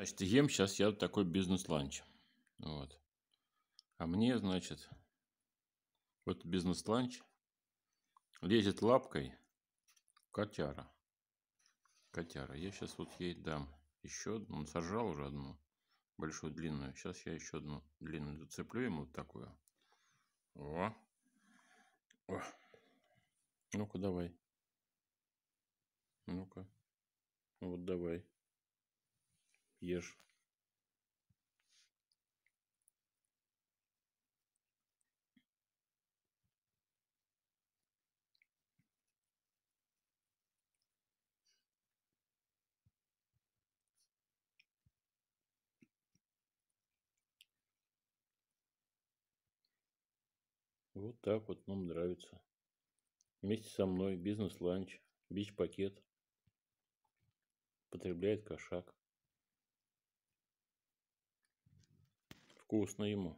Значит, ем сейчас я такой бизнес-ланч. Вот. А мне, значит, вот бизнес-ланч лезет лапкой котяра. Котяра. Я сейчас вот ей дам еще одну. Он сожрал уже одну большую длинную. Сейчас я еще одну длинную зацеплю ему вот такую. О. О. Ну-ка, давай. Ну-ка. Вот давай. Ешь. Вот так вот нам нравится. Вместе со мной бизнес-ланч, бич-пакет. Потребляет кошак. Вкусно ему.